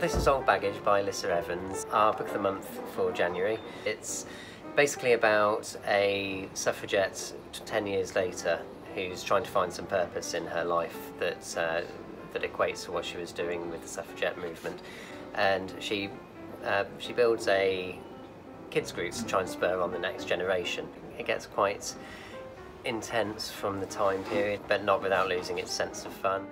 This is Old Baggage by Lissa Evans, our book of the month for January. It's basically about a suffragette 10 years later who's trying to find some purpose in her life that, uh, that equates to what she was doing with the suffragette movement. And she, uh, she builds a kids group to try and spur on the next generation. It gets quite intense from the time period, but not without losing its sense of fun.